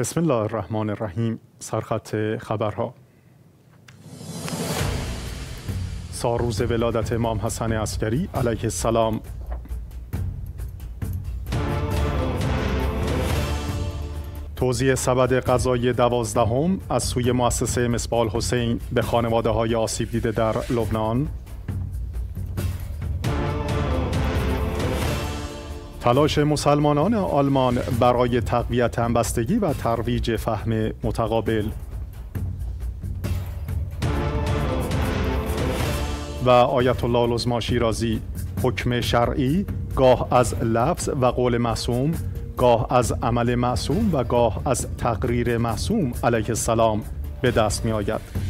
بسم الله الرحمن الرحیم. سرخط خبرها. ساروز ولادت امام حسن عسکری علیه السلام. توضیح سبد غذای دوازدهم از سوی مؤسسه مسبال حسین به خانواده های آسیب دیده در لبنان. تلاش مسلمانان آلمان برای تقویت همبستگی و ترویج فهم متقابل. و آیت الله العظما شیرازی حکم شرعی گاه از لفظ و قول معصوم گاه از عمل معصوم و گاه از تقریر معصوم علیه السلام به دست می آید